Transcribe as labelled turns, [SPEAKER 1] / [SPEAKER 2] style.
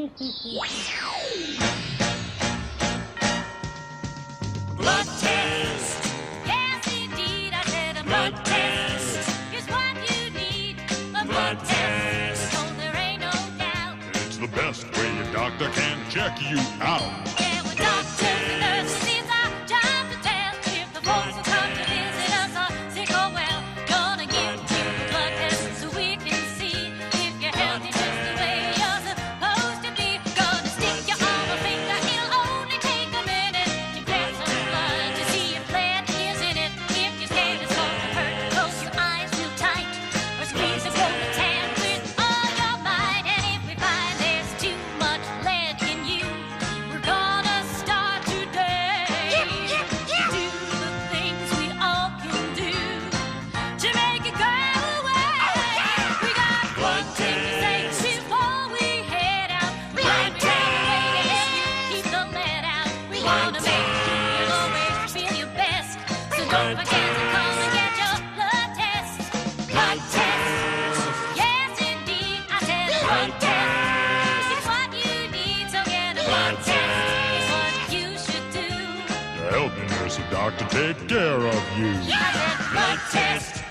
[SPEAKER 1] Blood test.
[SPEAKER 2] Yes, indeed, I said a blood test is what you need. A blood test. So oh, there ain't no doubt.
[SPEAKER 1] It's the best way a doctor can check you out.
[SPEAKER 2] Wanna make you'll always feel your best. So don't forget to come and get your blood test. Blood test. Yes, indeed, I said blood test. It's what you need, so get a blood test. It's what you should do.
[SPEAKER 1] Help you nurse a doctor take care of you.
[SPEAKER 2] I said blood test, blood test.